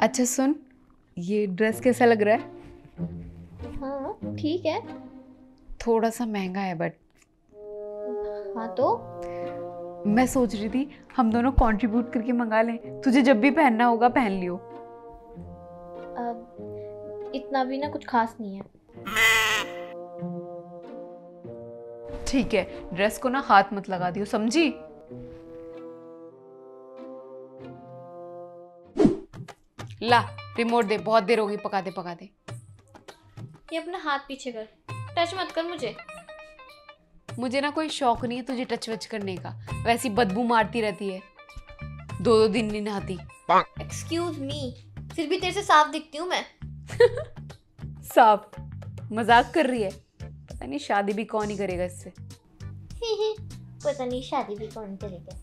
अच्छा सुन। ये ड्रेस कैसा लग रहा है? हाँ ठीक है। थोड़ा सा महँगा है बट हाँ तो? मैं सोच रही थी हम दोनों कंट्रीब्यूट करके मंगा लें। तुझे जब भी पहनना होगा पहन लियो। अब इतना भी ना कुछ खास नहीं है। ठीक है ड्रेस को ना हाथ मत लगा दियो समझी? ला रिमोट दे बहुत देर होगी पका दे पका दे। ये अपना हाथ पीछे कर। टच मत कर मुझे। मुझे ना कोई शौक नहीं है तुझे टच वच करने का। वैसी बदबू मारती रहती है। दो दो दिन नहीं नहाती। एक्सक्यूज मी फिर भी तेरे से साफ़ दिखती हूँ मैं। साफ़। मज़ाक कर रही है। पता नहीं शादी भी कौन ही करेगा इससे। पता नहीं शादी भी कौन करेगा।